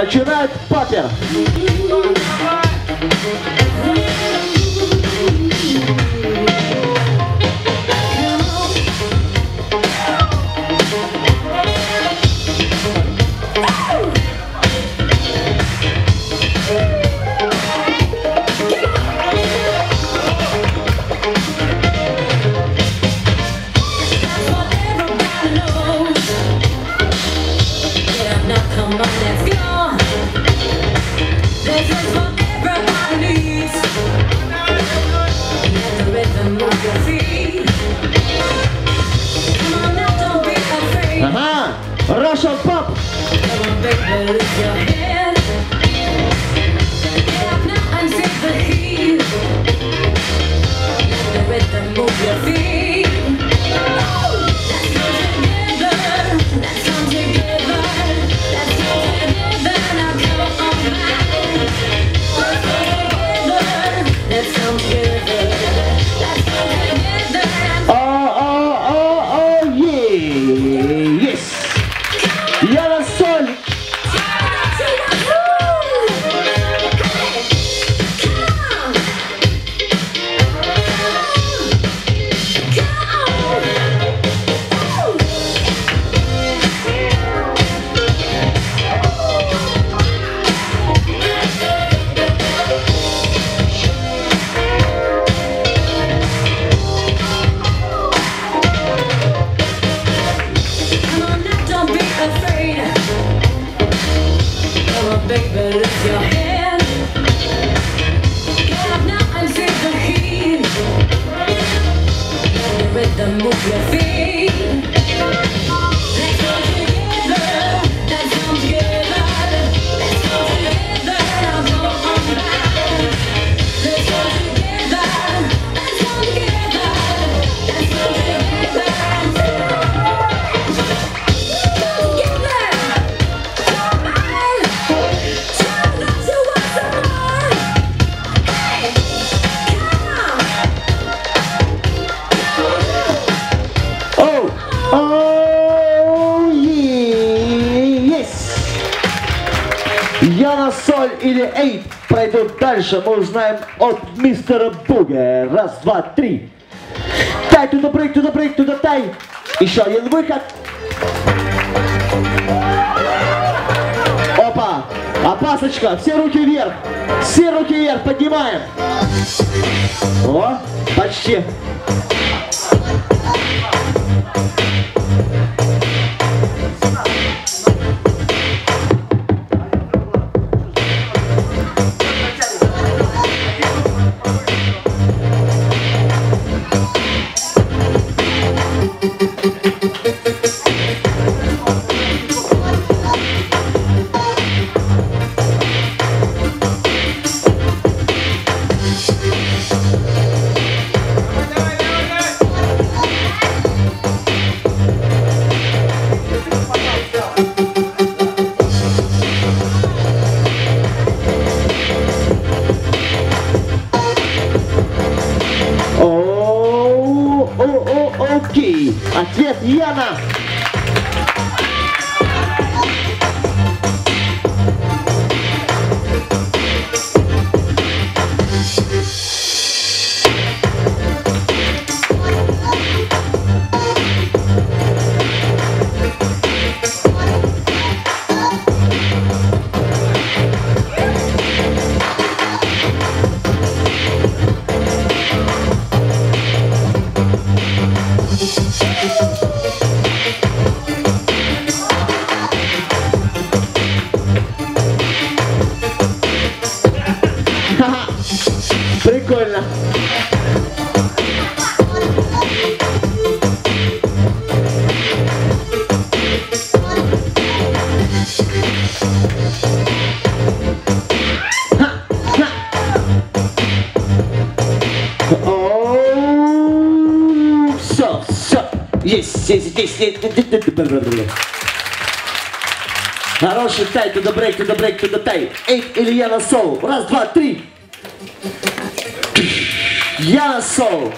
Начинает папер. Ага, Russian Pop. Move your feet. Oh, yeah. Yes. Яна Соль или Эйт пройдут дальше. Мы узнаем от мистера Буга. Раз, два, три. Тай, туда брейк, туда брейк, туда тай. Еще один выход. Опа! Опасочка! Все руки вверх! Все руки вверх! Поднимаем! О, почти! Aqui é Diana. Precola. Oh, so, so. Yes, yes, yes, yes. Хороший тай, туда брейк, туда брейк, туда тай. Эйт или Яна Соул. Раз, два, три. Яна Соул.